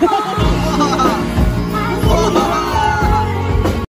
Vamos!